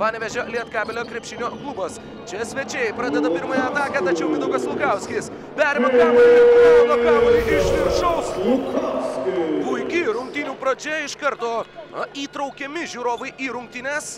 Panevežio Lietkabelio krepšinio klubas. Čia svečiai pradeda pirmąją ataką, tačiau Mindaugas Lukauskis perima kamuolį ir gauna kamuolį iš viršaus. Puikiai rungtynių pradžia iš karto a, įtraukiami žiūrovai į rungtynes.